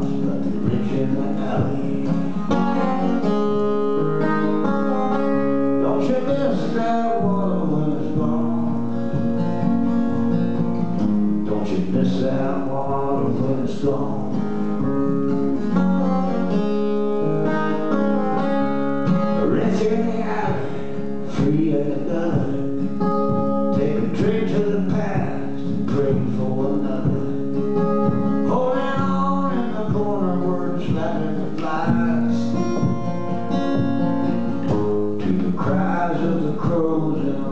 Rich in the alley Don't you miss that water when it's gone? Don't you miss that water when it's gone? Rich in the alley, free the To the cries of the crows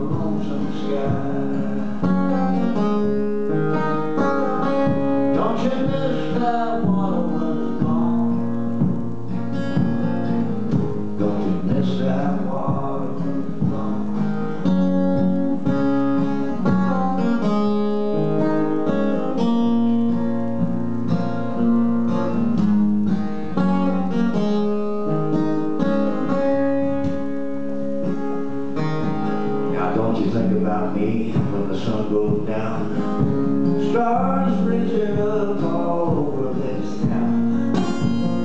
you think about me when the sun goes down. Stars reaching up all over this town.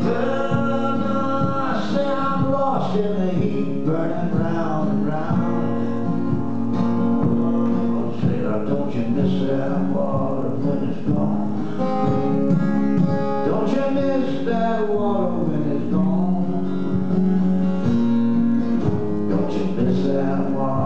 Well, I say I'm lost in the heat, burning round and round. Oh, sailor, don't you miss that water when it's gone? Don't you miss that water when it's gone? Don't you miss that water?